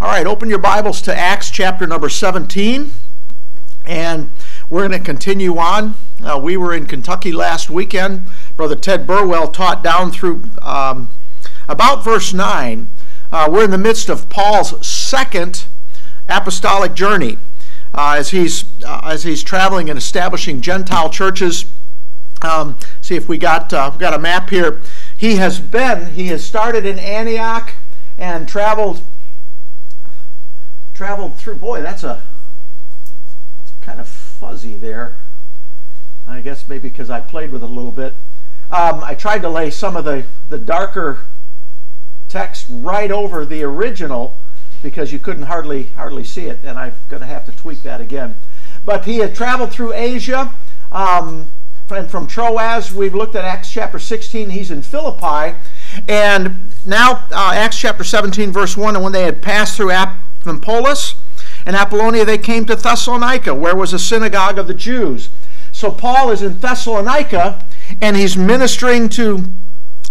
All right, open your Bibles to Acts chapter number 17, and we're going to continue on. Uh, we were in Kentucky last weekend. Brother Ted Burwell taught down through um, about verse 9. Uh, we're in the midst of Paul's second apostolic journey uh, as, he's, uh, as he's traveling and establishing Gentile churches. Um, see if we got, uh, we got a map here. He has been, he has started in Antioch and traveled traveled through. Boy, that's a kind of fuzzy there. I guess maybe because I played with it a little bit. Um, I tried to lay some of the, the darker text right over the original because you couldn't hardly hardly see it, and I'm going to have to tweak that again. But he had traveled through Asia, um, and from Troas, we've looked at Acts chapter 16. He's in Philippi, and now uh, Acts chapter 17, verse 1. And when they had passed through Amphipolis and Apollonia, they came to Thessalonica, where was a synagogue of the Jews. So Paul is in Thessalonica, and he's ministering to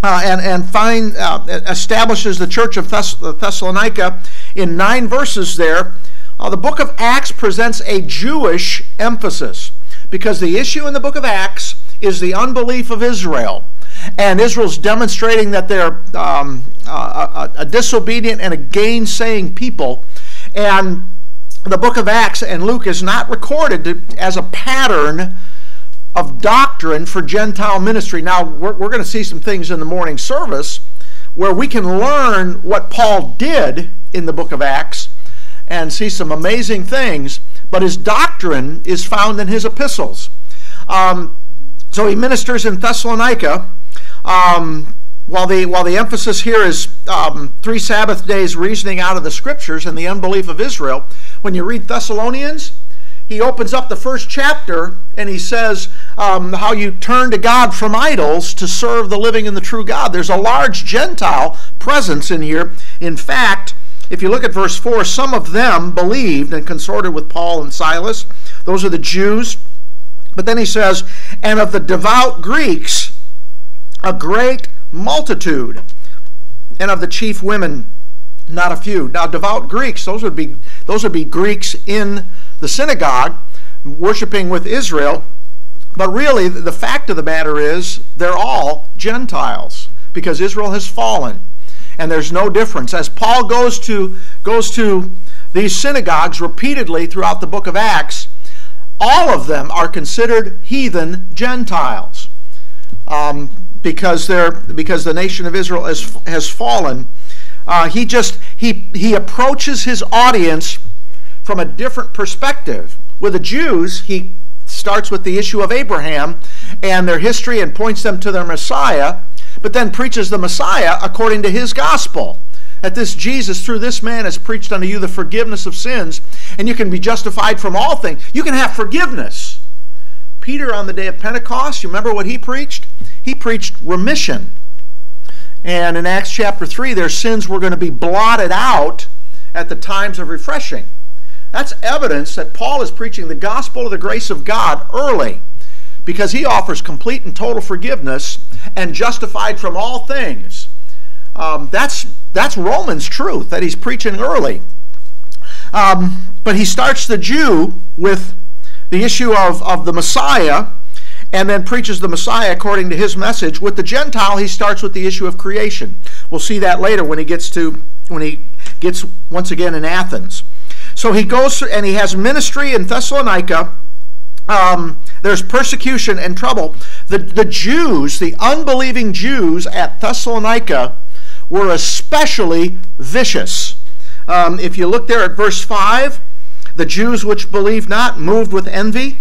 uh, and, and find, uh, establishes the church of Thess- Thessalonica in nine verses there. Uh, the book of Acts presents a Jewish emphasis because the issue in the book of Acts is the unbelief of Israel. And Israel's demonstrating that they're um, a, a, disobedient and a gainsaying people. And the book of Acts and Luke is not recorded as a pattern of doctrine for Gentile ministry. Now, we're, we're going to see some things in the morning service where we can learn what Paul did in the book of Acts and see some amazing things, but his doctrine is found in his epistles. Um, so he ministers in Thessalonica. Um, while the, while the emphasis here is um, three Sabbath days reasoning out of the scriptures and the unbelief of Israel, when you read Thessalonians, he opens up the first chapter and he says um, how you turn to God from idols to serve the living and the true God. There's a large Gentile presence in here. In fact, if you look at verse 4, some of them believed and consorted with Paul and Silas. Those are the Jews. But then he says, and of the devout Greeks, a great multitude, and of the chief women, not a few. Now, devout Greeks, those would be those would be Greeks in the synagogue, worshiping with Israel. But really, the fact of the matter is, they're all Gentiles because Israel has fallen, and there's no difference. As Paul goes to goes to these synagogues repeatedly throughout the book of Acts, all of them are considered heathen Gentiles. Um, because they're because the nation of Israel has has fallen. Uh, he just he he approaches his audience from a different perspective. With the Jews, he starts with the issue of Abraham and their history and points them to their Messiah, but then preaches the Messiah according to his gospel. That this Jesus, through this man, has preached unto you the forgiveness of sins, and you can be justified from all things. You can have forgiveness. Peter, on the day of Pentecost, you remember what he preached? He preached remission. And in Acts chapter 3, their sins were going to be blotted out at the times of refreshing. That's evidence that Paul is preaching the gospel of the grace of God early because he offers complete and total forgiveness and justified from all things. Um, that's, that's Romans truth that he's preaching early. Um, but he starts the Jew with the issue of, of the Messiah and then preaches the Messiah according to his message. With the Gentile, he starts with the issue of creation. We'll see that later when he gets to when he gets once again in Athens. So he goes and he has ministry in Thessalonica. Um, there's persecution and trouble. The, the Jews, the unbelieving Jews at Thessalonica, were especially vicious. Um, if you look there at verse 5, the Jews which believe not moved with envy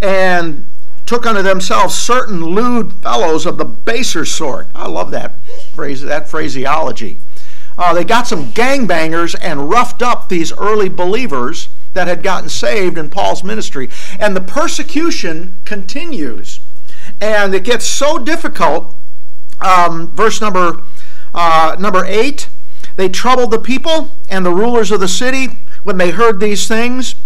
and took unto themselves certain lewd fellows of the baser sort. I love that phrase, that phraseology. Uh, they got some gangbangers and roughed up these early believers that had gotten saved in Paul's ministry. And the persecution continues. And it gets so difficult. Um, verse number, uh, number 8 they troubled the people and the rulers of the city when they heard these things.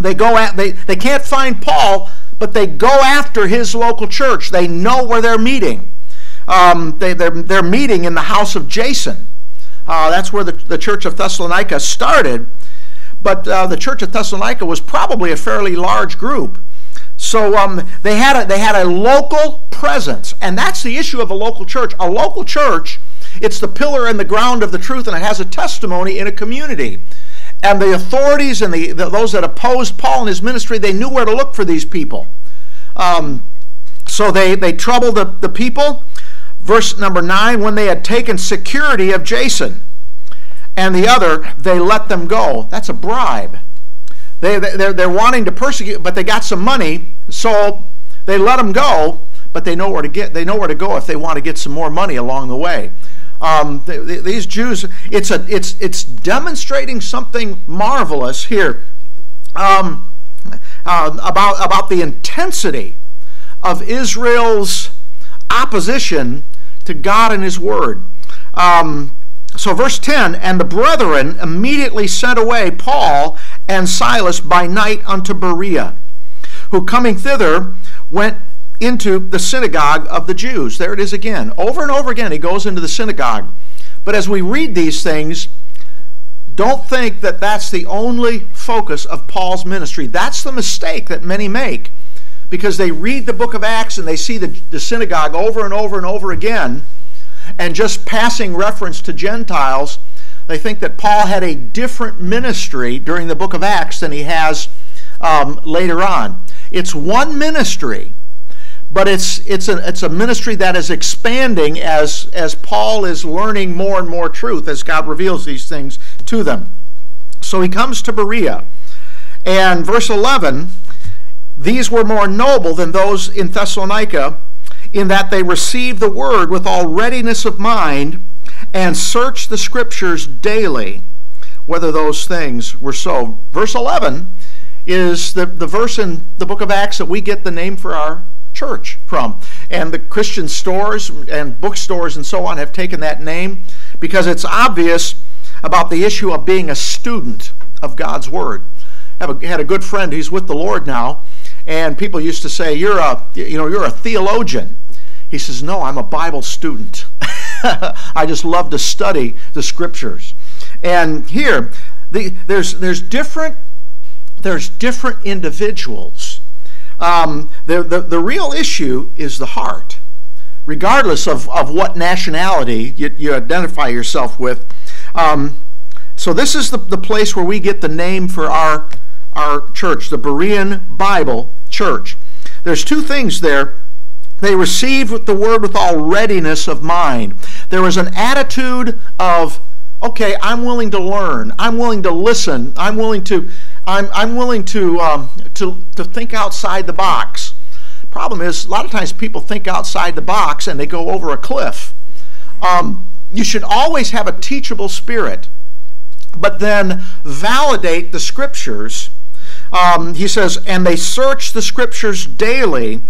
They go at they, they can't find Paul but they go after his local church. They know where they're meeting. Um, they, they're, they're meeting in the house of Jason. Uh, that's where the, the church of Thessalonica started. But uh, the church of Thessalonica was probably a fairly large group. So um, they, had a, they had a local presence. And that's the issue of a local church. A local church, it's the pillar and the ground of the truth, and it has a testimony in a community. And the authorities and the, the those that opposed Paul and his ministry, they knew where to look for these people. Um, so they, they troubled the, the people. Verse number 9 when they had taken security of Jason and the other, they let them go. That's a bribe. They, they're, they're wanting to persecute, but they got some money, so they let them go, but they know where to get. They know where to go if they want to get some more money along the way. Um, they, they, these Jews, it's a, it's, it's demonstrating something marvelous here um, uh, about about the intensity of Israel's opposition to God and His Word. Um, so, verse 10 And the brethren immediately sent away Paul and Silas by night unto Berea, who coming thither went into the synagogue of the Jews. There it is again. Over and over again, he goes into the synagogue. But as we read these things, don't think that that's the only focus of Paul's ministry. That's the mistake that many make because they read the book of Acts and they see the, the synagogue over and over and over again, and just passing reference to Gentiles, they think that Paul had a different ministry during the book of Acts than he has um, later on. It's one ministry, but it's, it's, a, it's a ministry that is expanding as, as Paul is learning more and more truth as God reveals these things to them. So he comes to Berea. And verse 11 these were more noble than those in Thessalonica, in that they received the word with all readiness of mind and searched the scriptures daily whether those things were so. Verse 11 is the, the verse in the book of Acts that we get the name for our church from. And the Christian stores and bookstores and so on have taken that name because it's obvious about the issue of being a student of God's Word. I have a, had a good friend who's with the Lord now, and people used to say, "You're a, you know, you're a theologian." He says, "No, I'm a Bible student. I just love to study the Scriptures." And here, the, there's there's different there's different individuals. Um, the, the, the real issue is the heart, regardless of, of what nationality you, you identify yourself with. Um, so this is the, the place where we get the name for our our church, the Berean Bible Church. There's two things there. They received the word with all readiness of mind. There was an attitude of, okay, I'm willing to learn. I'm willing to listen. I'm willing to, I'm, I'm willing to, um, to, to think outside the box. Problem is, a lot of times people think outside the box and they go over a cliff. Um, you should always have a teachable spirit, but then validate the scriptures um, he says, and they searched the scriptures daily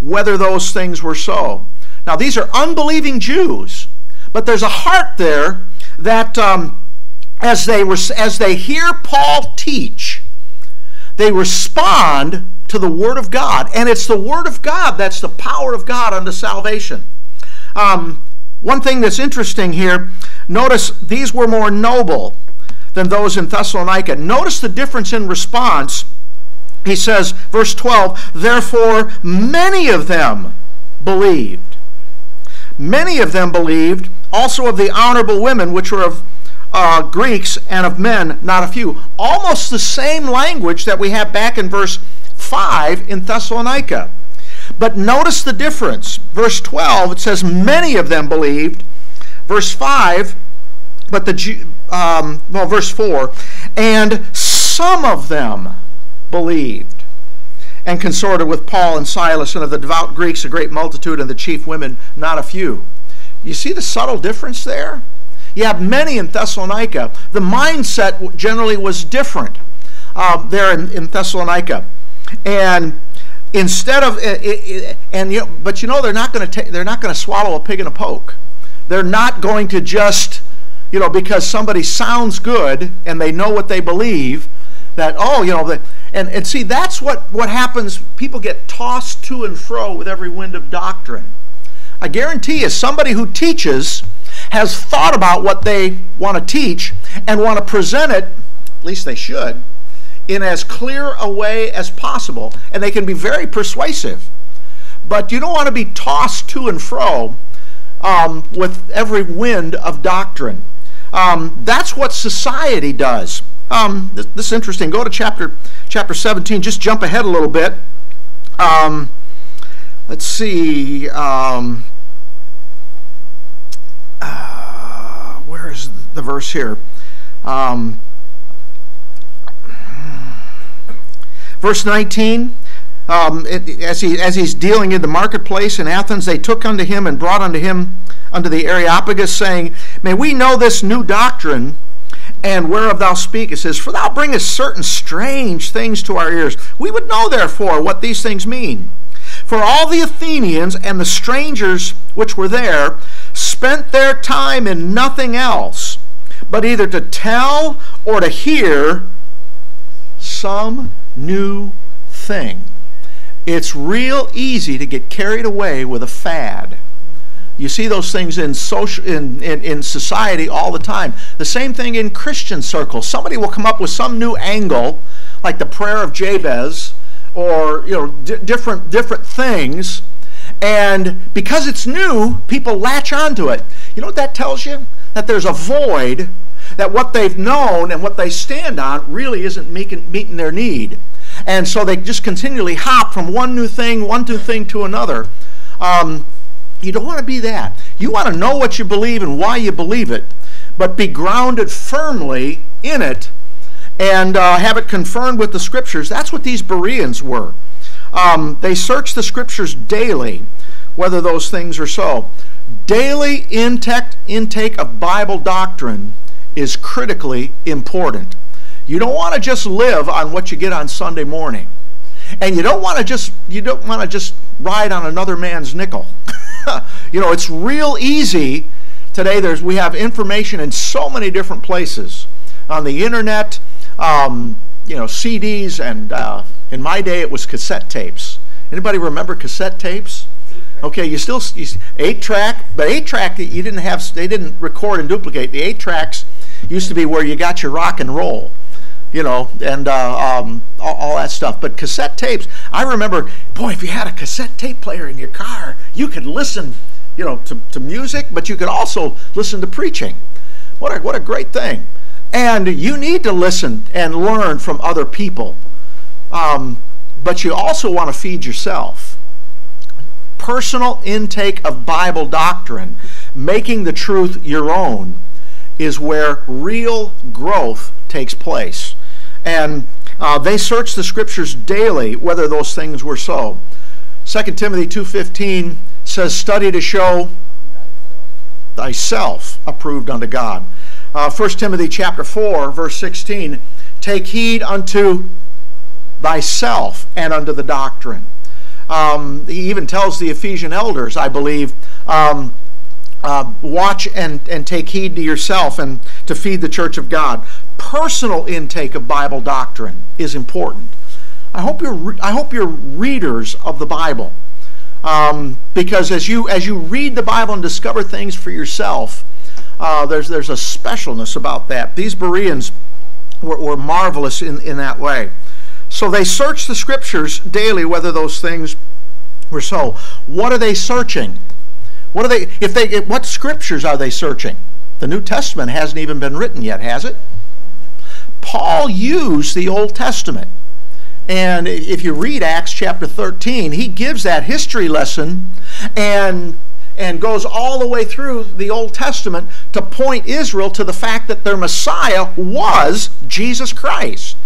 whether those things were so. Now, these are unbelieving Jews, but there's a heart there that um, as, they as they hear Paul teach, they respond to the Word of God. And it's the Word of God that's the power of God unto salvation. Um, one thing that's interesting here notice these were more noble than those in Thessalonica. Notice the difference in response. He says, verse 12, therefore many of them believed. Many of them believed, also of the honorable women, which were of uh, Greeks, and of men, not a few. Almost the same language that we have back in verse 5 in Thessalonica. But notice the difference. Verse 12, it says, Many of them believed. Verse 5, but the um, well, verse four, and some of them believed and consorted with Paul and Silas, and of the devout Greeks a great multitude, and the chief women not a few. You see the subtle difference there? You have many in Thessalonica. The mindset generally was different uh, there in, in Thessalonica, and instead of eh, eh, eh, and you know, but you know they're not going to they're not going to swallow a pig in a poke. They're not going to just you know, because somebody sounds good and they know what they believe, that, oh, you know, and, and see, that's what, what happens. People get tossed to and fro with every wind of doctrine. I guarantee you, somebody who teaches has thought about what they want to teach and want to present it, at least they should, in as clear a way as possible. And they can be very persuasive. But you don't want to be tossed to and fro um, with every wind of doctrine. Um, that's what society does. Um, this, this, is interesting. Go to chapter chapter 17. Just jump ahead a little bit. Um, let's see. Where is the verse here? Um, verse 19. Um, it, as, he, as he's dealing in the marketplace in Athens, they took unto him and brought unto him unto the Areopagus, saying, May we know this new doctrine and whereof thou speakest. says, For thou bringest certain strange things to our ears. We would know, therefore, what these things mean. For all the Athenians and the strangers which were there spent their time in nothing else but either to tell or to hear some new thing. It's real easy to get carried away with a fad. You see those things in social in, in, in society all the time. The same thing in Christian circles. Somebody will come up with some new angle, like the prayer of Jabez, or you know different different things, and because it's new, people latch onto it. You know what that tells you? That there's a void. That what they've known and what they stand on really isn't meeting, meeting their need. And so they just continually hop from one new thing, one new thing to another. Um, you don't want to be that. You want to know what you believe and why you believe it, but be grounded firmly in it and uh, have it confirmed with the scriptures. That's what these Bereans were. Um, they searched the scriptures daily, whether those things are so. Daily intake, intake of Bible doctrine is critically important. You don't want to just live on what you get on Sunday morning. And you don't want to just you don't want to just ride on another man's nickel. you know, it's real easy today. There's we have information in so many different places on the internet. Um, you know, CDs, and uh, in my day it was cassette tapes. Anybody remember cassette tapes? Okay, you still you, eight track, but eight track you didn't have. They didn't record and duplicate. The eight tracks used to be where you got your rock and roll you know, and uh, um, all, all, that stuff. But cassette tapes, I remember, boy, if you had a cassette tape player in your car, you could listen, you know, to, to music, but you could also listen to preaching. What a, what a great thing. And you need to listen and learn from other people. Um, but you also want to feed yourself. Personal intake of Bible doctrine, making the truth your own, is where real growth takes place and uh, they searched the scriptures daily whether those things were so 2 timothy 2.15 says study to show thyself approved unto god uh, 1 timothy chapter 4 verse 16 take heed unto thyself and unto the doctrine um, he even tells the ephesian elders i believe um, uh, watch and, and take heed to yourself and to feed the church of God personal intake of Bible doctrine is important. I hope you're I hope you're readers of the Bible, um, because as you as you read the Bible and discover things for yourself, uh, there's there's a specialness about that. These Bereans were, were marvelous in, in that way. So they searched the scriptures daily whether those things were so. What are they searching? What are they if they what scriptures are they searching? The New Testament hasn't even been written yet, has it? Paul used the Old Testament. And if you read Acts chapter 13, he gives that history lesson and and goes all the way through the Old Testament to point Israel to the fact that their Messiah was Jesus Christ.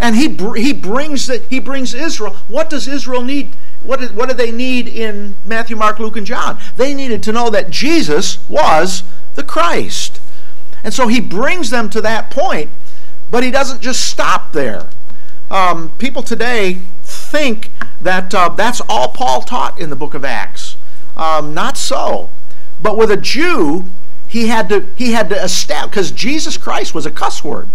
And he he brings the, he brings Israel. What does Israel need? What did, what do they need in Matthew, Mark, Luke, and John? They needed to know that Jesus was the Christ. And so he brings them to that point but he doesn't just stop there. Um, people today think that uh, that's all Paul taught in the book of Acts. Um, not so. But with a Jew, he had to he had to establish because Jesus Christ was a cuss word,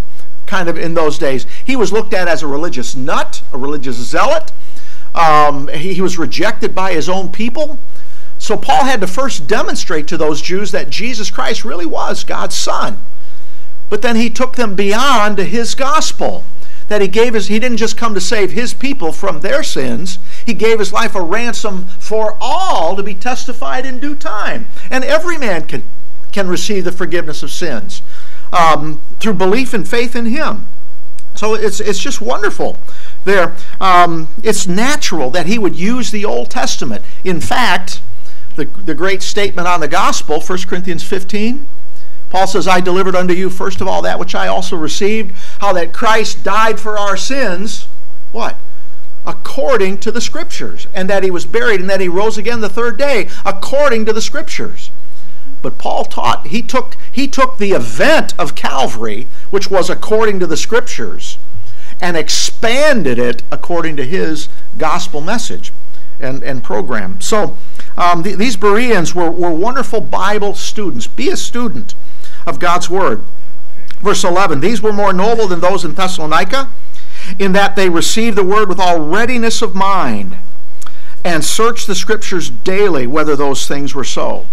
kind of in those days. He was looked at as a religious nut, a religious zealot. Um, he, he was rejected by his own people. So Paul had to first demonstrate to those Jews that Jesus Christ really was God's Son. But then he took them beyond his gospel. That he gave his, he didn't just come to save his people from their sins, he gave his life a ransom for all to be testified in due time. And every man can, can receive the forgiveness of sins um, through belief and faith in him. So it's, it's just wonderful there. Um, it's natural that he would use the Old Testament. In fact, the, the great statement on the gospel, 1 Corinthians 15, Paul says, I delivered unto you first of all that which I also received, how that Christ died for our sins. What? According to the Scriptures, and that he was buried, and that he rose again the third day, according to the Scriptures. But Paul taught, he took, he took the event of Calvary, which was according to the Scriptures, and expanded it according to his gospel message and, and program. So um, the, these Bereans were, were wonderful Bible students. Be a student of God's Word. Verse 11 These were more noble than those in Thessalonica, in that they received the Word with all readiness of mind and searched the Scriptures daily whether those things were so.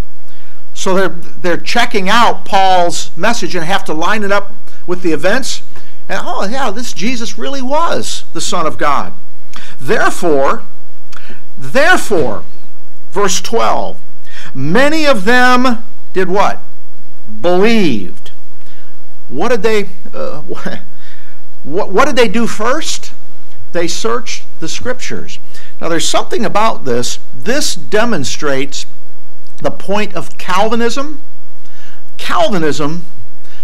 So they're, they're checking out Paul's message and have to line it up with the events. And oh, yeah, this Jesus really was the Son of God. Therefore, therefore, verse 12, many of them did what? Believed. What did they uh, what, what did they do first? They searched the scriptures. Now there's something about this. This demonstrates the point of Calvinism. Calvinism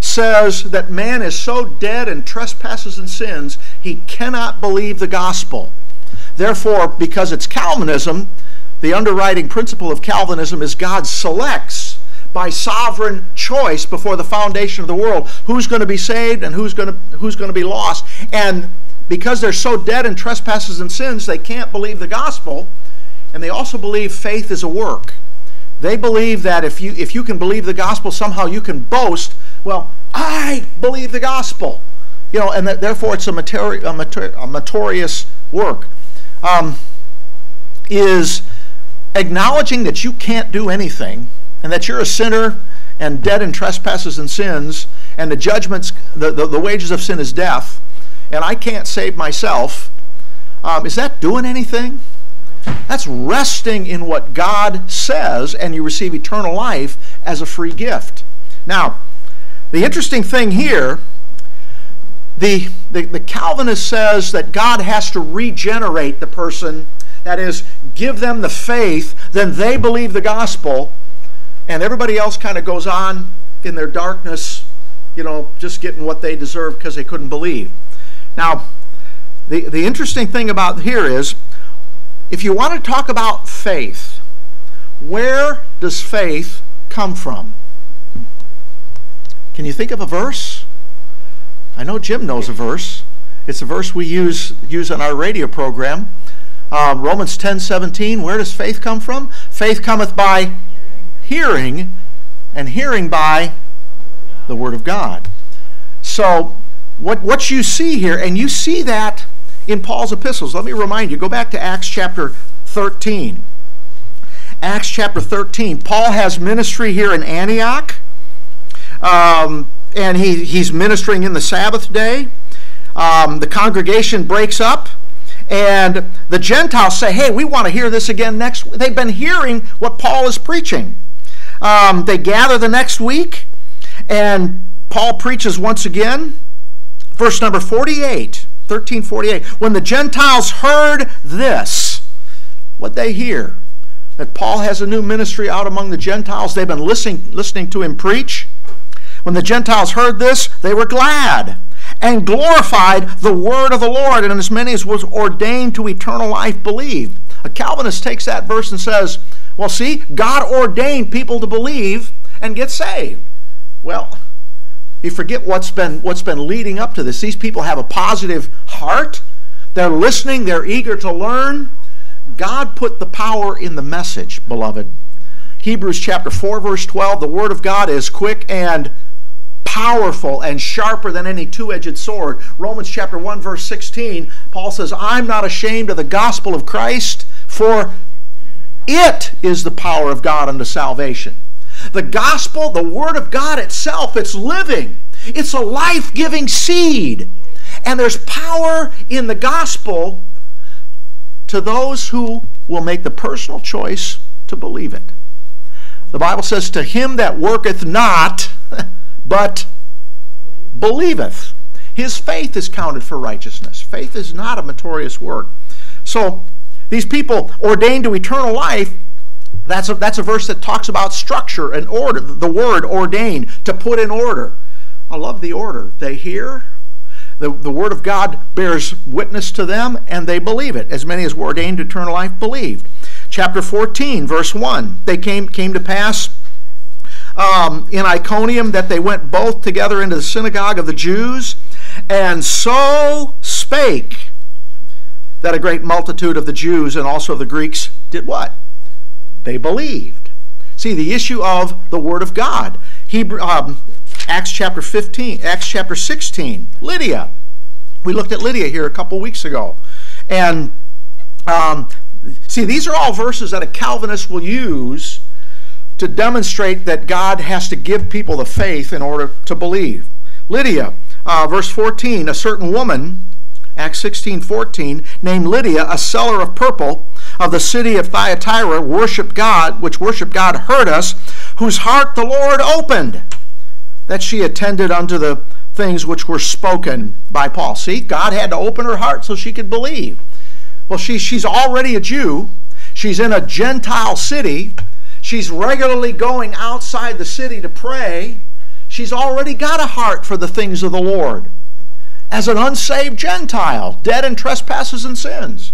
says that man is so dead in trespasses and sins, he cannot believe the gospel. Therefore, because it's Calvinism, the underwriting principle of Calvinism is God selects by sovereign choice before the foundation of the world who's going to be saved and who's going to who's going to be lost. And because they're so dead in trespasses and sins, they can't believe the gospel, and they also believe faith is a work. They believe that if you, if you can believe the gospel, somehow you can boast, well, I believe the gospel. You know, and that, therefore it's a, materi- a, mater- a meritorious work. Um, is acknowledging that you can't do anything and that you're a sinner and dead in trespasses and sins and the judgments, the, the, the wages of sin is death, and I can't save myself. Um, is that doing anything? That's resting in what God says, and you receive eternal life as a free gift. Now, the interesting thing here, the, the, the Calvinist says that God has to regenerate the person, that is, give them the faith, then they believe the gospel, and everybody else kind of goes on in their darkness, you know, just getting what they deserve because they couldn't believe. Now, the, the interesting thing about here is if you want to talk about faith, where does faith come from? Can you think of a verse? I know Jim knows a verse. It's a verse we use use on our radio program. Um, Romans 10 17. Where does faith come from? Faith cometh by hearing, and hearing by the Word of God. So, what, what you see here, and you see that in Paul's epistles. Let me remind you, go back to Acts chapter 13. Acts chapter 13. Paul has ministry here in Antioch, um, and he, he's ministering in the Sabbath day. Um, the congregation breaks up, and the Gentiles say, Hey, we want to hear this again next week. They've been hearing what Paul is preaching. Um, they gather the next week, and Paul preaches once again. Verse number 48. 1348. When the Gentiles heard this, what they hear? That Paul has a new ministry out among the Gentiles. They've been listening, listening to him preach. When the Gentiles heard this, they were glad and glorified the word of the Lord, and as many as was ordained to eternal life believed. A Calvinist takes that verse and says, Well, see, God ordained people to believe and get saved. Well, you forget what's been, what's been leading up to this. These people have a positive heart. They're listening. They're eager to learn. God put the power in the message, beloved. Hebrews chapter 4, verse 12 the Word of God is quick and powerful and sharper than any two edged sword. Romans chapter 1, verse 16, Paul says, I'm not ashamed of the gospel of Christ, for It is the power of God unto salvation. The gospel, the word of God itself, it's living. It's a life giving seed. And there's power in the gospel to those who will make the personal choice to believe it. The Bible says, To him that worketh not, but believeth, his faith is counted for righteousness. Faith is not a meritorious work. So, these people ordained to eternal life, that's a, that's a verse that talks about structure and order. The word ordained, to put in order. I love the order. They hear, the, the Word of God bears witness to them, and they believe it. As many as were ordained to eternal life believed. Chapter 14, verse 1. They came, came to pass um, in Iconium that they went both together into the synagogue of the Jews, and so spake that a great multitude of the Jews and also the Greeks did what? They believed. See, the issue of the Word of God. Hebrew, um, Acts chapter 15, Acts chapter 16, Lydia. We looked at Lydia here a couple weeks ago. And um, see, these are all verses that a Calvinist will use to demonstrate that God has to give people the faith in order to believe. Lydia, uh, verse 14, a certain woman, Acts 16 14, named Lydia, a seller of purple of the city of Thyatira, worshiped God, which worshiped God, heard us, whose heart the Lord opened that she attended unto the things which were spoken by Paul. See, God had to open her heart so she could believe. Well, she, she's already a Jew. She's in a Gentile city. She's regularly going outside the city to pray. She's already got a heart for the things of the Lord. As an unsaved Gentile, dead in trespasses and sins.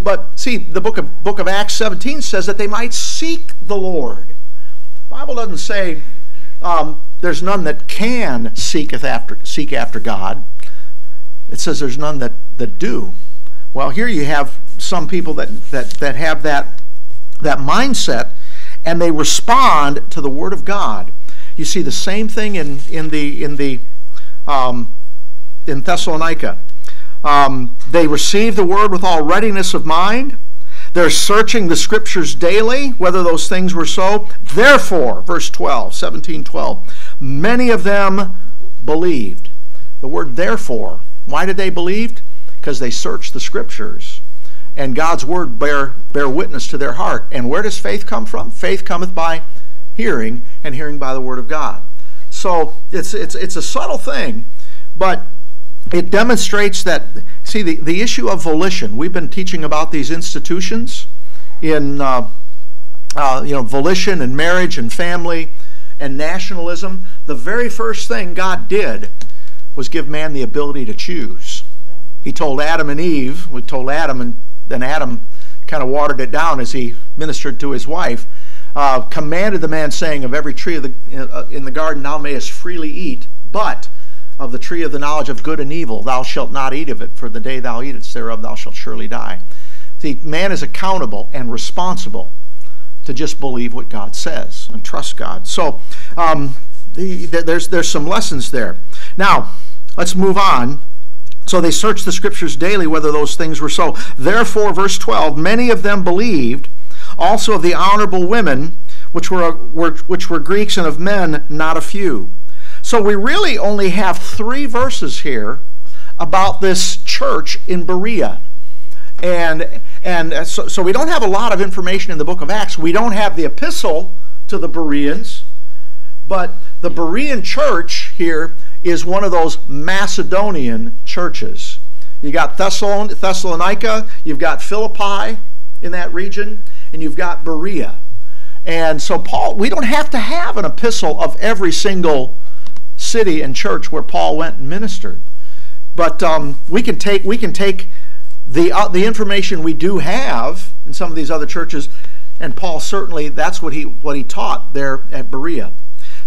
But see, the book of, book of Acts 17 says that they might seek the Lord. The Bible doesn't say um, there's none that can seeketh after seek after God. It says there's none that, that do. Well, here you have some people that, that, that have that, that mindset and they respond to the Word of God. You see the same thing in, in the in the um, in Thessalonica. Um, they receive the word with all readiness of mind. They're searching the scriptures daily, whether those things were so. Therefore, verse 12, 17, 12, Many of them believed. The word therefore, why did they believe? Because they searched the scriptures and God's word bear, bear witness to their heart. And where does faith come from? Faith cometh by hearing, and hearing by the word of God. So it's, it's, it's a subtle thing, but it demonstrates that, see, the, the issue of volition, we've been teaching about these institutions in, uh, uh, you know, volition and marriage and family and nationalism, the very first thing God did was give man the ability to choose. He told Adam and Eve, we told Adam, and then Adam kind of watered it down as he ministered to his wife, uh, commanded the man, saying, Of every tree of the, uh, in the garden thou mayest freely eat, but of the tree of the knowledge of good and evil thou shalt not eat of it, for the day thou eatest thereof thou shalt surely die. See, man is accountable and responsible to just believe what God says and trust God. So um, the, there's there's some lessons there. Now let's move on. So they searched the scriptures daily whether those things were so. Therefore, verse 12, many of them believed, also of the honorable women, which were, were which were Greeks, and of men not a few. So we really only have three verses here about this church in Berea. And and uh, so, so we don't have a lot of information in the book of Acts. We don't have the epistle to the Bereans, but the Berean church here is one of those Macedonian churches. You got Thessalonica, you've got Philippi in that region, and you've got Berea. And so Paul, we don't have to have an epistle of every single city and church where Paul went and ministered. But um, we can take we can take the, uh, the information we do have in some of these other churches, and Paul certainly that's what he what he taught there at Berea.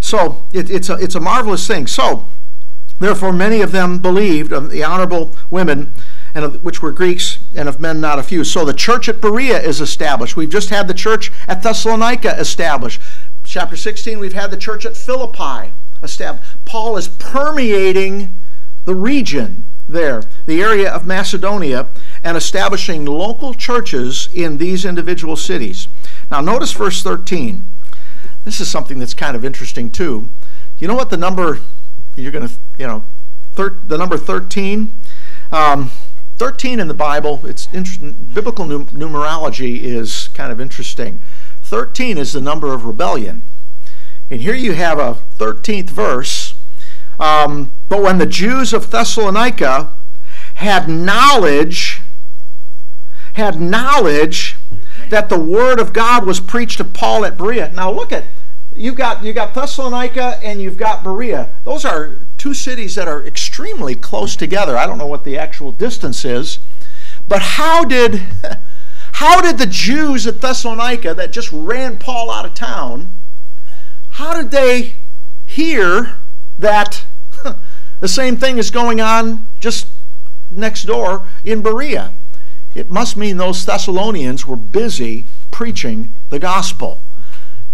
So it, it's a it's a marvelous thing. So therefore, many of them believed of the honorable women, and of, which were Greeks, and of men not a few. So the church at Berea is established. We've just had the church at Thessalonica established. Chapter 16, we've had the church at Philippi established. Paul is permeating the region there, the area of Macedonia, and establishing local churches in these individual cities. Now, notice verse 13. This is something that's kind of interesting, too. You know what the number, you're going to, you know, thir- the number 13? Um, 13 in the Bible, it's interesting. Biblical num- numerology is kind of interesting. 13 is the number of rebellion. And here you have a 13th verse. Um, but when the Jews of Thessalonica had knowledge, had knowledge that the word of God was preached to Paul at Berea. Now look at you've got you got Thessalonica and you've got Berea. Those are two cities that are extremely close together. I don't know what the actual distance is, but how did how did the Jews at Thessalonica that just ran Paul out of town, how did they hear that the same thing is going on just next door in Berea? It must mean those Thessalonians were busy preaching the gospel.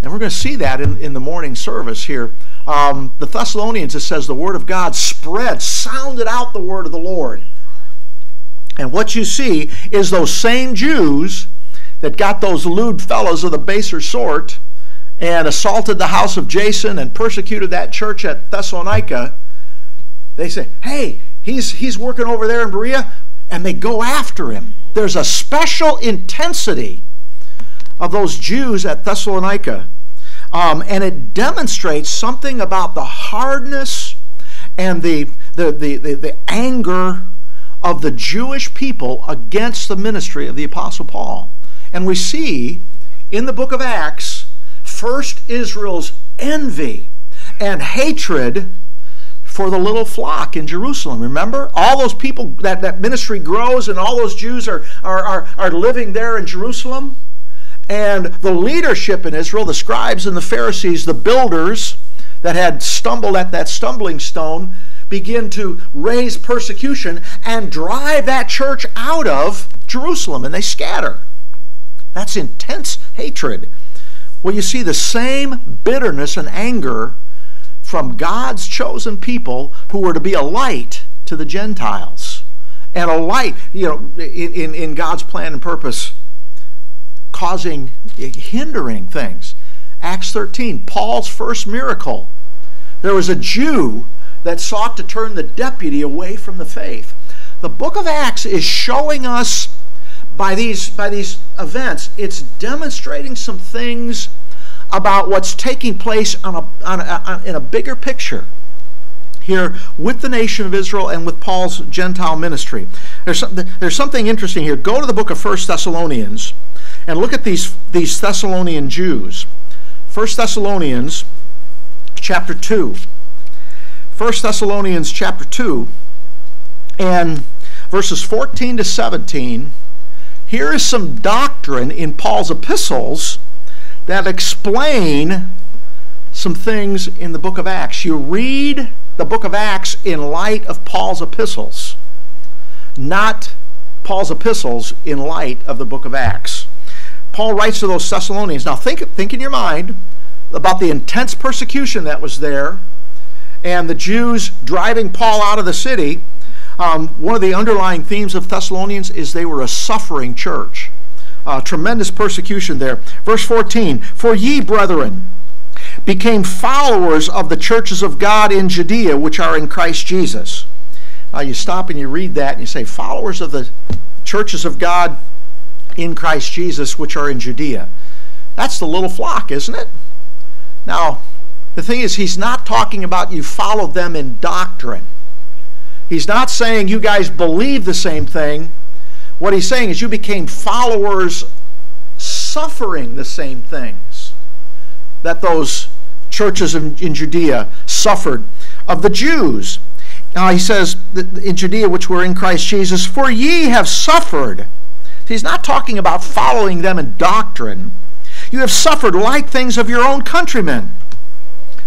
And we're going to see that in, in the morning service here. Um, the Thessalonians, it says, the word of God spread, sounded out the word of the Lord. And what you see is those same Jews that got those lewd fellows of the baser sort and assaulted the house of Jason and persecuted that church at Thessalonica. They say, hey, he's, he's working over there in Berea, and they go after him. There's a special intensity of those Jews at Thessalonica. Um, and it demonstrates something about the hardness and the, the, the, the, the anger of the Jewish people against the ministry of the Apostle Paul. And we see in the book of Acts, first Israel's envy and hatred for the little flock in Jerusalem. Remember? All those people, that, that ministry grows, and all those Jews are, are, are, are living there in Jerusalem. And the leadership in Israel, the scribes and the Pharisees, the builders that had stumbled at that stumbling stone, begin to raise persecution and drive that church out of Jerusalem, and they scatter. That's intense hatred. Well, you see the same bitterness and anger from God's chosen people who were to be a light to the Gentiles. And a light, you know, in, in, in God's plan and purpose, causing, hindering things. Acts 13, Paul's first miracle. There was a Jew that sought to turn the deputy away from the faith. The book of Acts is showing us by these, by these events, it's demonstrating some things about what's taking place on a, on a, on, in a bigger picture here with the nation of Israel and with Paul's Gentile ministry. There's, some, there's something interesting here. Go to the book of First Thessalonians and look at these, these Thessalonian Jews. First Thessalonians chapter 2. 1 Thessalonians chapter 2 and verses 14 to 17. Here is some doctrine in Paul's epistles that explain some things in the book of Acts. You read the book of Acts in light of Paul's epistles, not Paul's epistles in light of the book of Acts. Paul writes to those Thessalonians. Now think, think in your mind about the intense persecution that was there and the Jews driving Paul out of the city. Um, one of the underlying themes of Thessalonians is they were a suffering church uh, tremendous persecution there. Verse 14 For ye, brethren, became followers of the churches of God in Judea, which are in Christ Jesus. Now you stop and you read that and you say, Followers of the churches of God in Christ Jesus, which are in Judea. That's the little flock, isn't it? Now, the thing is, he's not talking about you followed them in doctrine. He's not saying you guys believe the same thing. What he's saying is you became followers suffering the same things that those churches in, in Judea suffered of the Jews. Now he says in Judea, which were in Christ Jesus, for ye have suffered. He's not talking about following them in doctrine. You have suffered like things of your own countrymen.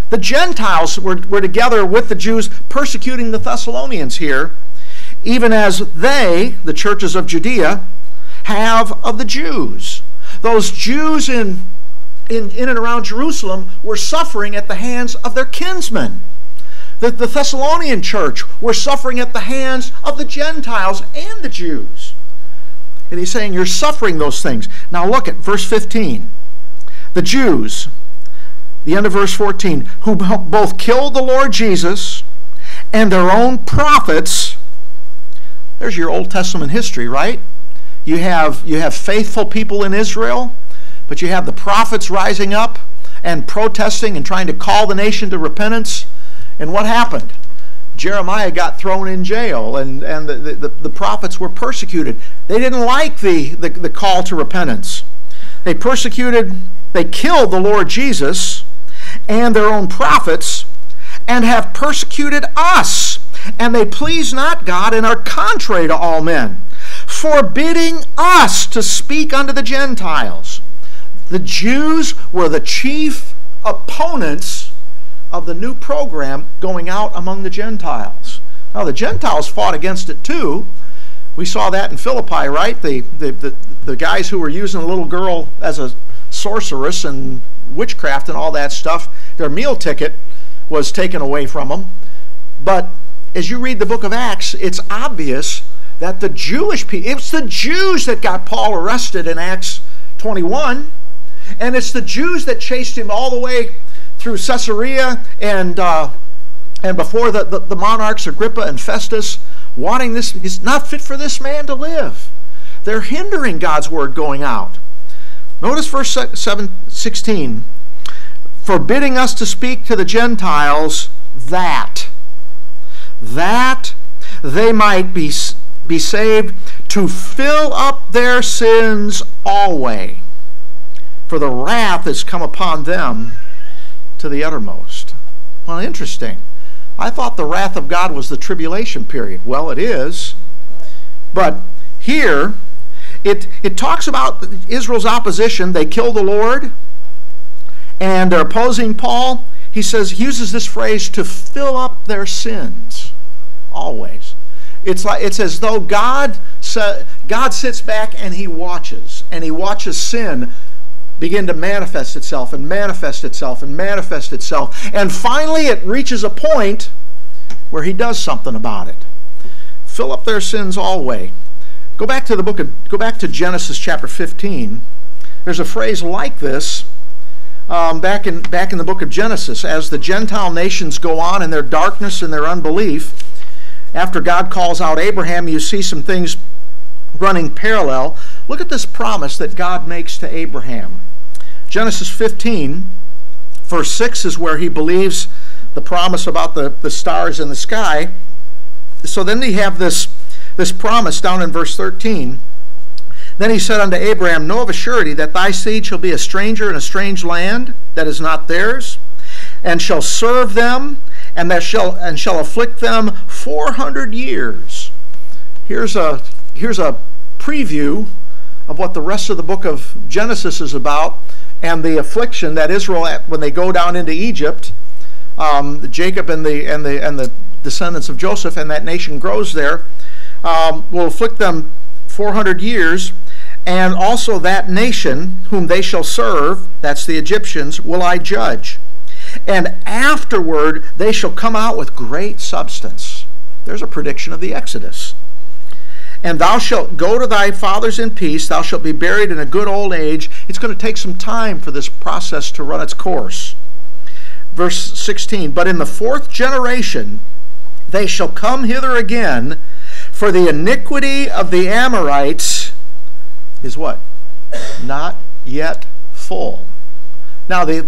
The Gentiles were, were together with the Jews persecuting the Thessalonians here even as they, the churches of Judea, have of the Jews. Those Jews in, in, in and around Jerusalem were suffering at the hands of their kinsmen. The, the Thessalonian church were suffering at the hands of the Gentiles and the Jews. And he's saying, You're suffering those things. Now look at verse 15. the Jews, the end of verse 14, who both killed the Lord Jesus and their own prophets. There's your Old Testament history, right? You have, you have faithful people in Israel, but you have the prophets rising up and protesting and trying to call the nation to repentance. And what happened? Jeremiah got thrown in jail and, and the, the, the prophets were persecuted. They didn't like the, the, the call to repentance. They persecuted, they killed the Lord Jesus and their own prophets and have persecuted us. And they please not God and are contrary to all men, forbidding us to speak unto the Gentiles. The Jews were the chief opponents of the new program going out among the Gentiles. Now, the Gentiles fought against it too. We saw that in Philippi, right? The, the, the, the guys who were using a little girl as a sorceress and witchcraft and all that stuff, their meal ticket was taken away from them. But as you read the book of Acts, it's obvious that the Jewish people, it's the Jews that got Paul arrested in Acts 21, and it's the Jews that chased him all the way through Caesarea and, uh, and before the, the, the monarchs Agrippa and Festus, wanting this, he's not fit for this man to live. They're hindering God's word going out. Notice verse 7, 16 forbidding us to speak to the Gentiles that, that they might be, be saved to fill up their sins always. For the wrath has come upon them to the uttermost. Well, interesting. I thought the wrath of God was the tribulation period. Well, it is. But here, it, it talks about Israel's opposition. They kill the Lord and they're opposing Paul, he says he uses this phrase to fill up their sins always. It's like it's as though God God sits back and he watches and he watches sin begin to manifest itself and manifest itself and manifest itself and finally it reaches a point where he does something about it. Fill up their sins always. Go back to the book of go back to Genesis chapter 15. There's a phrase like this um, back in back in the book of Genesis, as the Gentile nations go on in their darkness and their unbelief, after God calls out Abraham, you see some things running parallel. Look at this promise that God makes to Abraham. Genesis 15, verse 6 is where he believes the promise about the, the stars in the sky. So then they have this, this promise down in verse 13. Then he said unto Abraham, Know of a surety that thy seed shall be a stranger in a strange land that is not theirs, and shall serve them, and that shall and shall afflict them four hundred years. Here's a here's a preview of what the rest of the book of Genesis is about, and the affliction that Israel when they go down into Egypt, um, Jacob and the and the and the descendants of Joseph and that nation grows there, um, will afflict them 400 years and also that nation whom they shall serve, that's the Egyptians, will I judge. And afterward they shall come out with great substance. There's a prediction of the Exodus. And thou shalt go to thy fathers in peace, thou shalt be buried in a good old age. It's going to take some time for this process to run its course. Verse 16 But in the fourth generation they shall come hither again, for the iniquity of the Amorites is what? Not yet full. Now, they,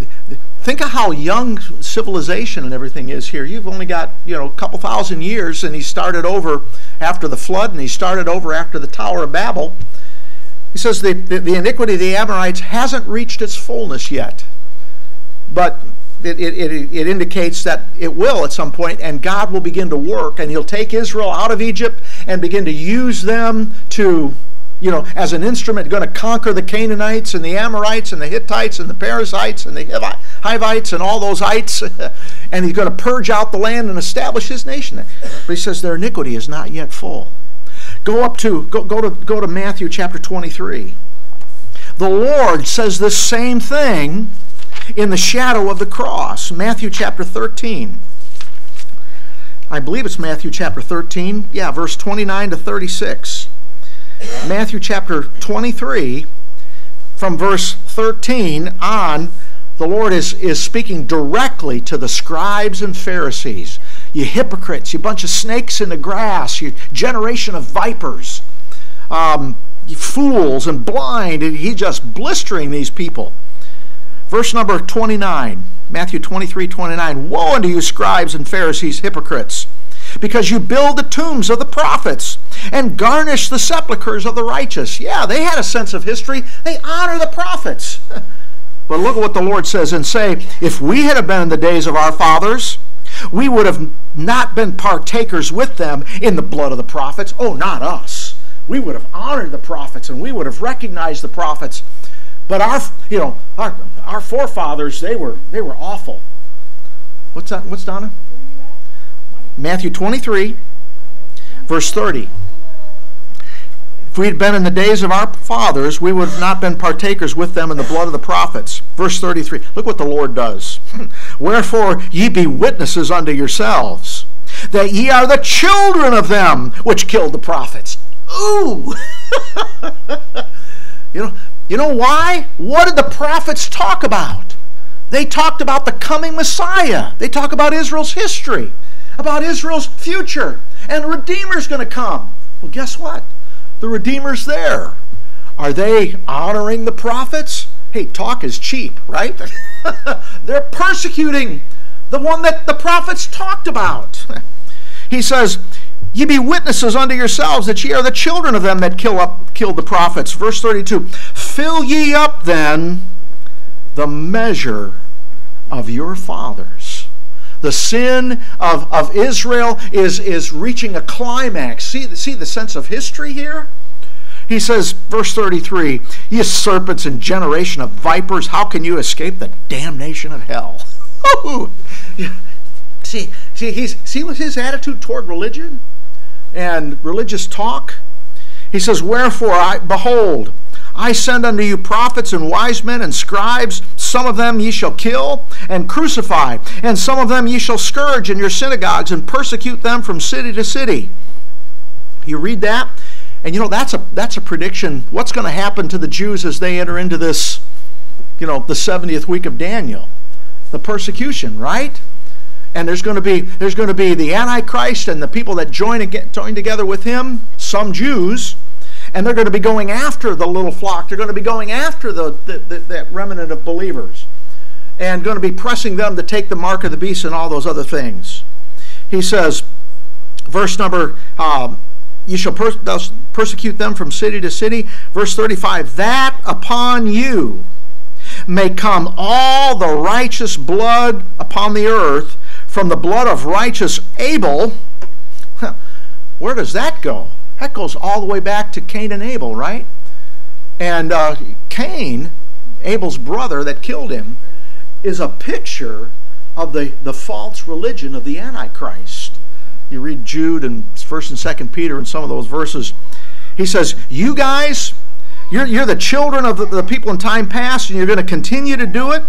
think of how young civilization and everything is here. You've only got, you know, a couple thousand years, and he started over after the flood, and he started over after the Tower of Babel. He says the, the, the iniquity of the Amorites hasn't reached its fullness yet. But it, it, it, indicates that it will at some point, and God will begin to work, and He'll take Israel out of Egypt and begin to use them to you know, as an instrument going to conquer the Canaanites and the Amorites and the Hittites and the Perizzites and the Hivites and all those ites, and he's going to purge out the land and establish his nation. But he says their iniquity is not yet full. Go up to go, go to go to Matthew chapter 23. The Lord says the same thing in the shadow of the cross. Matthew chapter 13. I believe it's Matthew chapter 13. Yeah, verse 29 to 36. Matthew chapter 23, from verse 13 on, the Lord is, is speaking directly to the scribes and Pharisees. You hypocrites, you bunch of snakes in the grass, you generation of vipers, um, you fools and blind. And he's just blistering these people. Verse number 29, Matthew 23 29. Woe unto you, scribes and Pharisees, hypocrites! because you build the tombs of the prophets and garnish the sepulchres of the righteous. Yeah, they had a sense of history. They honor the prophets. but look at what the Lord says and say, if we had have been in the days of our fathers, we would have not been partakers with them in the blood of the prophets. Oh, not us. We would have honored the prophets and we would have recognized the prophets. But our, you know, our, our forefathers, they were, they were awful. What's that? What's Donna? Matthew 23, verse 30. If we had been in the days of our fathers, we would have not been partakers with them in the blood of the prophets. Verse 33. Look what the Lord does. Wherefore ye be witnesses unto yourselves, that ye are the children of them which killed the prophets. Ooh! you know, you know why? What did the prophets talk about? They talked about the coming Messiah. They talk about Israel's history about Israel's future and Redeemer's going to come. Well, guess what? The Redeemer's there. Are they honoring the prophets? Hey, talk is cheap, right? They're persecuting the one that the prophets talked about. he says, Ye be witnesses unto yourselves that ye are the children of them that kill up, killed the prophets. Verse 32 Fill ye up then the measure of your fathers. The sin of, of Israel is, is reaching a climax. See, see the sense of history here? He says, verse 33, Ye serpents and generation of vipers, how can you escape the damnation of hell? see, see, he's, see what his attitude toward religion and religious talk? He says, Wherefore, I, behold, I send unto you prophets and wise men and scribes. Some of them ye shall kill and crucify, and some of them ye shall scourge in your synagogues and persecute them from city to city. You read that, and you know that's a that's a prediction. What's going to happen to the Jews as they enter into this, you know, the 70th week of Daniel? The persecution, right? And there's going to be there's going to be the antichrist and the people that join join together with him some jews and they're going to be going after the little flock. They're going to be going after the, the, the, that remnant of believers and going to be pressing them to take the mark of the beast and all those other things. He says, verse number, um, you shall pers- persecute them from city to city. Verse 35, that upon you may come all the righteous blood upon the earth from the blood of righteous Abel. Where does that go? That goes all the way back to Cain and Abel, right? And uh, Cain, Abel's brother that killed him, is a picture of the, the false religion of the Antichrist. You read Jude and 1st and 2nd Peter and some of those verses. He says, You guys, you're, you're the children of the, the people in time past, and you're going to continue to do it.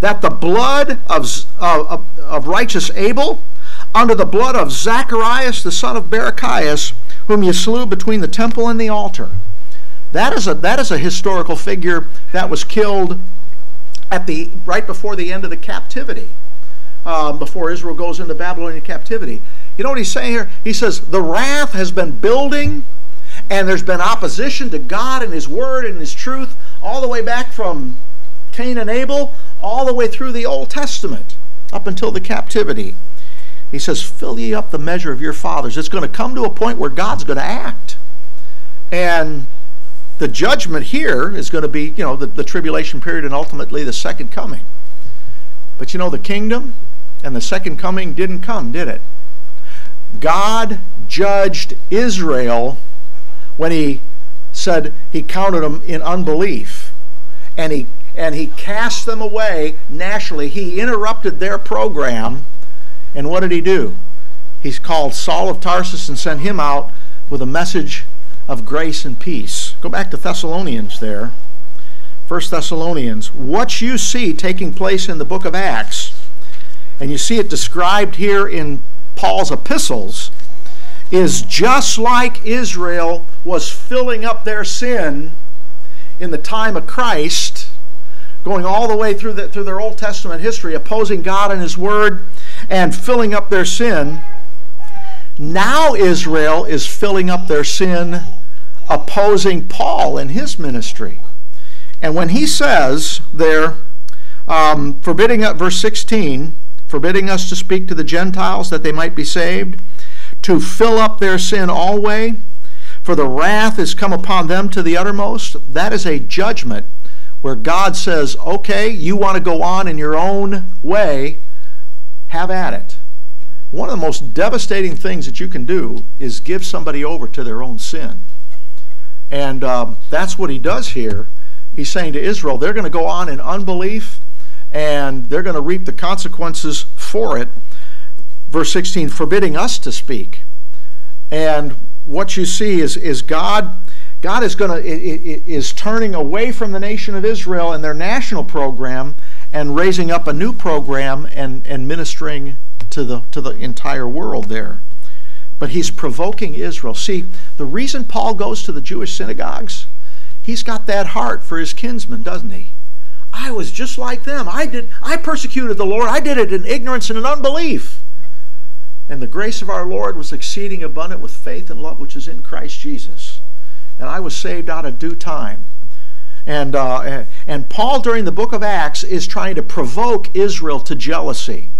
That the blood of, of, of righteous Abel, under the blood of Zacharias, the son of Barachias, whom you slew between the temple and the altar. That is a, that is a historical figure that was killed at the, right before the end of the captivity, um, before Israel goes into Babylonian captivity. You know what he's saying here? He says, The wrath has been building, and there's been opposition to God and His Word and His truth all the way back from Cain and Abel, all the way through the Old Testament, up until the captivity. He says, Fill ye up the measure of your fathers. It's going to come to a point where God's going to act. And the judgment here is going to be, you know, the, the tribulation period and ultimately the second coming. But you know, the kingdom and the second coming didn't come, did it? God judged Israel when he said he counted them in unbelief. And he and he cast them away nationally. He interrupted their program and what did he do? He's called Saul of Tarsus and sent him out with a message of grace and peace. Go back to Thessalonians there. First Thessalonians. What you see taking place in the book of Acts, and you see it described here in Paul's epistles, is just like Israel was filling up their sin in the time of Christ, going all the way through, the, through their Old Testament history, opposing God and His Word and filling up their sin. Now Israel is filling up their sin, opposing Paul in his ministry. And when he says there, um, forbidding, verse 16, forbidding us to speak to the Gentiles that they might be saved, to fill up their sin always, for the wrath is come upon them to the uttermost. That is a judgment where God says, okay, you want to go on in your own way, have at it. One of the most devastating things that you can do is give somebody over to their own sin. And um, that's what he does here. He's saying to Israel, they're going to go on in unbelief and they're going to reap the consequences for it. Verse 16, forbidding us to speak. And what you see is, is God God is going to is turning away from the nation of Israel and their national program and raising up a new program and, and ministering to the to the entire world there. But he's provoking Israel. See, the reason Paul goes to the Jewish synagogues, he's got that heart for his kinsmen, doesn't he? I was just like them. I did I persecuted the Lord. I did it in ignorance and in unbelief. And the grace of our Lord was exceeding abundant with faith and love which is in Christ Jesus and I was saved out of due time. And, uh, and Paul, during the book of Acts, is trying to provoke Israel to jealousy.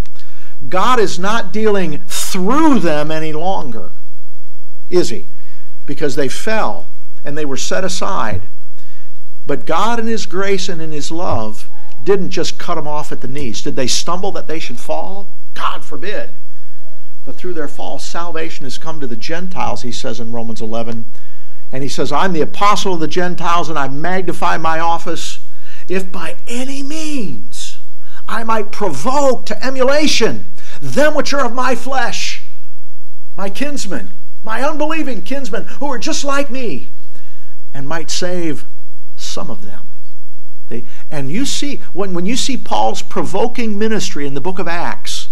God is not dealing through them any longer, is he? Because they fell and they were set aside. But God, in His grace and in His love, didn't just cut them off at the knees. Did they stumble that they should fall? God forbid. But through their fall, salvation has come to the Gentiles, he says in Romans 11 and he says, I'm the apostle of the Gentiles and I magnify my office if by any means I might provoke to emulation them which are of my flesh, my kinsmen, my unbelieving kinsmen who are just like me, and might save some of them. And you see, when, when you see Paul's provoking ministry in the book of Acts,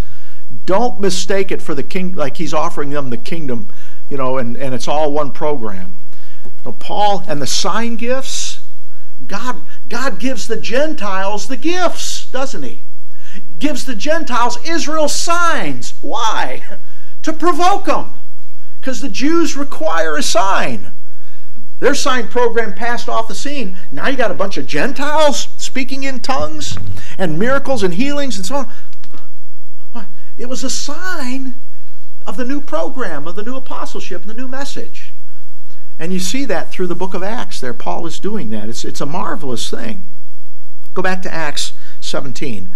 don't mistake it for the king, like he's offering them the kingdom, you know, and, and it's all one program. Paul and the sign gifts, God, God gives the Gentiles the gifts, doesn't he? Gives the Gentiles Israel signs. Why? To provoke them. Because the Jews require a sign. Their sign program passed off the scene. Now you got a bunch of Gentiles speaking in tongues and miracles and healings and so on. It was a sign of the new program, of the new apostleship, and the new message. And you see that through the book of Acts there. Paul is doing that. It's, it's a marvelous thing. Go back to Acts 17.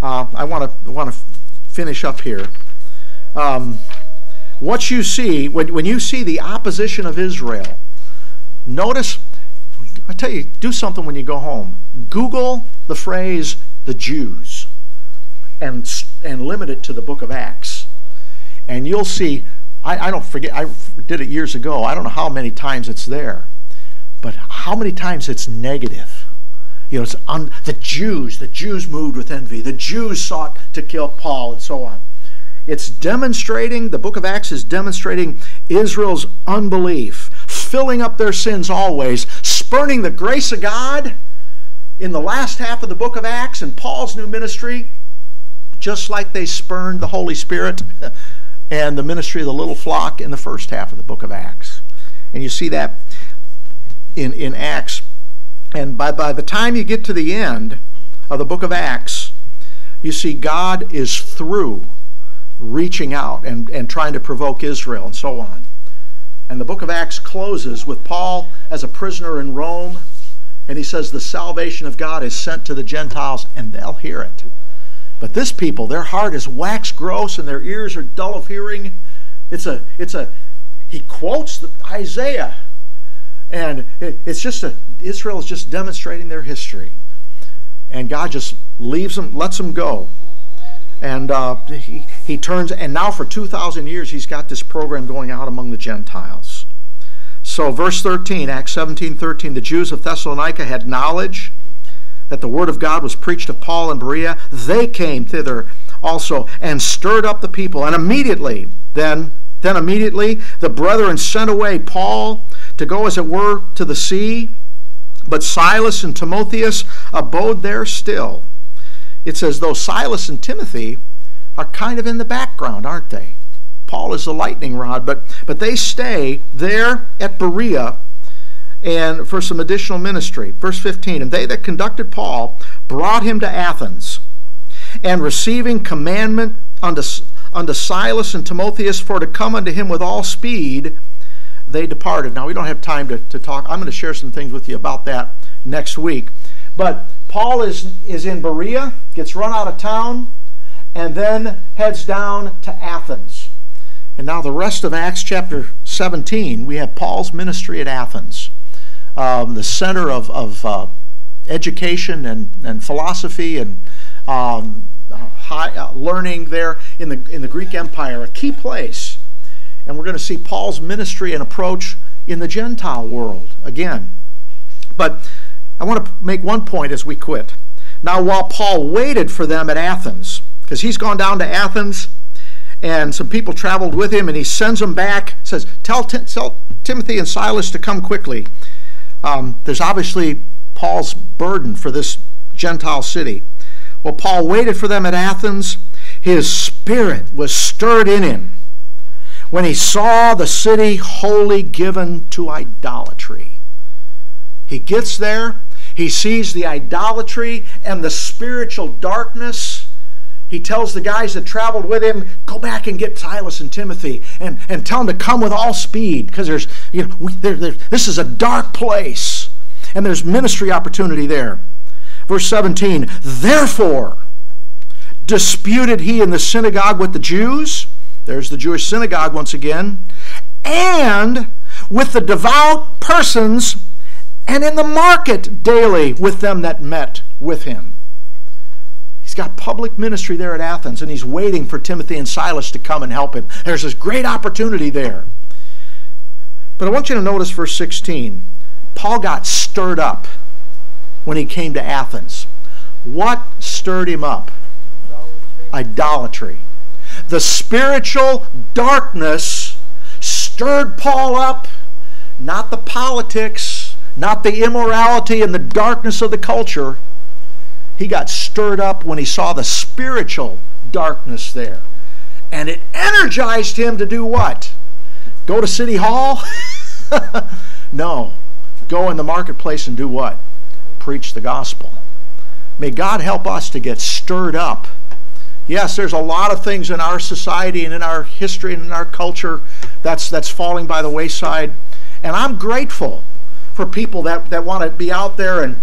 Uh, I want to want to finish up here. Um, what you see, when, when you see the opposition of Israel, notice, I tell you, do something when you go home. Google the phrase the Jews and, and limit it to the book of Acts. And you'll see I, I don't forget, I did it years ago. I don't know how many times it's there, but how many times it's negative. You know, it's un, the Jews, the Jews moved with envy. The Jews sought to kill Paul and so on. It's demonstrating, the book of Acts is demonstrating Israel's unbelief, filling up their sins always, spurning the grace of God in the last half of the book of Acts and Paul's new ministry, just like they spurned the Holy Spirit and the ministry of the little flock in the first half of the book of Acts. And you see that in, in Acts. And by, by the time you get to the end of the book of Acts, you see God is through reaching out and, and trying to provoke Israel and so on. And the book of Acts closes with Paul as a prisoner in Rome. And he says, The salvation of God is sent to the Gentiles, and they'll hear it. But this people, their heart is wax gross and their ears are dull of hearing. It's a, it's a, he quotes the, Isaiah. And it, it's just a, Israel is just demonstrating their history. And God just leaves them, lets them go. And uh, he, he turns, and now for 2,000 years, he's got this program going out among the Gentiles. So, verse 13, Acts 17 13, the Jews of Thessalonica had knowledge that the word of God was preached to Paul and Berea, they came thither also and stirred up the people. And immediately, then, then immediately, the brethren sent away Paul to go, as it were, to the sea, but Silas and Timotheus abode there still. It's as though Silas and Timothy are kind of in the background, aren't they? Paul is the lightning rod, but, but they stay there at Berea and for some additional ministry. Verse 15, and they that conducted Paul brought him to Athens, and receiving commandment unto, unto Silas and Timotheus for to come unto him with all speed, they departed. Now, we don't have time to, to talk. I'm going to share some things with you about that next week. But Paul is, is in Berea, gets run out of town, and then heads down to Athens. And now, the rest of Acts chapter 17, we have Paul's ministry at Athens, um, the center of, of uh, education and, and philosophy and um, high, uh, learning there in the, in the Greek Empire, a key place and we're going to see Paul's ministry and approach in the Gentile world again. But I want to make one point as we quit. Now, while Paul waited for them at Athens, because he's gone down to Athens, and some people traveled with him, and he sends them back, says, Tell, tell Timothy and Silas to come quickly. Um, there's obviously Paul's burden for this Gentile city. Well, Paul waited for them at Athens. His spirit was stirred in him when he saw the city wholly given to idolatry. He gets there, he sees the idolatry and the spiritual darkness. He tells the guys that traveled with him, go back and get Silas and Timothy and, and tell them to come with all speed because there's, you know, we, there, there, this is a dark place and there's ministry opportunity there. Verse 17, therefore disputed he in the synagogue with the Jews there's the Jewish synagogue once again. And with the devout persons and in the market daily with them that met with him. Got public ministry there at Athens, and he's waiting for Timothy and Silas to come and help him. There's this great opportunity there. But I want you to notice verse 16. Paul got stirred up when he came to Athens. What stirred him up? Idolatry the spiritual darkness stirred Paul up, not the politics, not the immorality and the darkness of the culture. He got stirred up when he saw the spiritual darkness there. And it energized him to do what? Go to City Hall? no. Go in the marketplace and do what? Preach the gospel. May God help us to get stirred up yes, there's a lot of things in our society and in our history and in our culture that's that's falling by the wayside. And I'm grateful for people that, that want to be out there and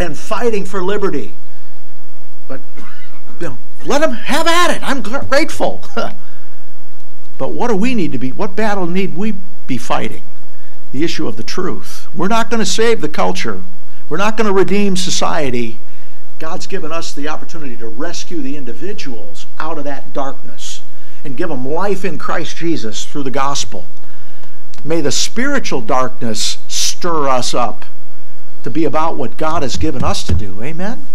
and fighting for liberty. But you know, let them have at it. I'm grateful. but what do we need to be? What battle need we be fighting? The issue of the truth. We're not going to save the culture. We're not going to redeem society God's given us the opportunity to rescue the individuals out of that darkness and give them life in Christ Jesus through the gospel. May the spiritual darkness stir us up to be about what God has given us to do. Amen?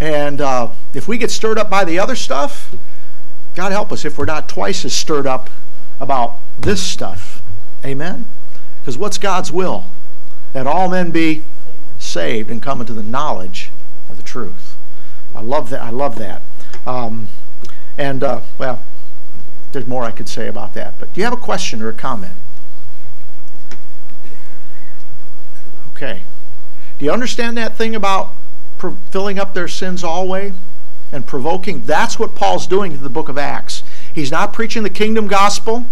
And uh, if we get stirred up by the other stuff, God help us if we're not twice as stirred up about this stuff. Amen? Because what's God's will? That all men be saved and come into the knowledge of the truth. I love that. I love that. Um, and uh, well, there's more I could say about that. But do you have a question or a comment? Okay. Do you understand that thing about filling up their sins always and provoking? That's what Paul's doing in the book of Acts. He's not preaching the kingdom gospel.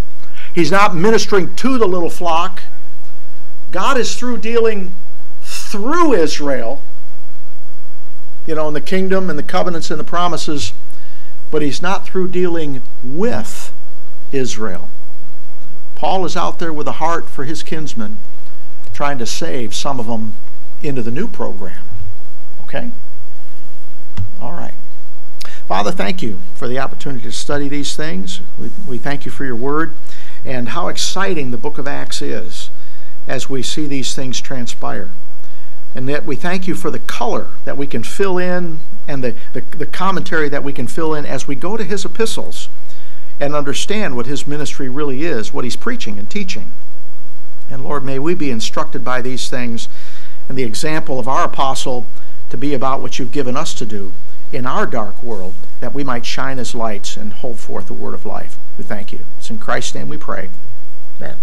He's not ministering to the little flock. God is through dealing through Israel you know, in the kingdom and the covenants and the promises, but he's not through dealing with Israel. Paul is out there with a heart for his kinsmen, trying to save some of them into the new program. Okay? All right. Father, thank you for the opportunity to study these things. We, we thank you for your word and how exciting the book of Acts is as we see these things transpire. And that we thank you for the color that we can fill in and the, the, the, commentary that we can fill in as we go to his epistles and understand what his ministry really is, what he's preaching and teaching. And Lord, may we be instructed by these things and the example of our apostle to be about what you've given us to do in our dark world, that we might shine as lights and hold forth the word of life. We thank you. It's in Christ's name we pray. Amen.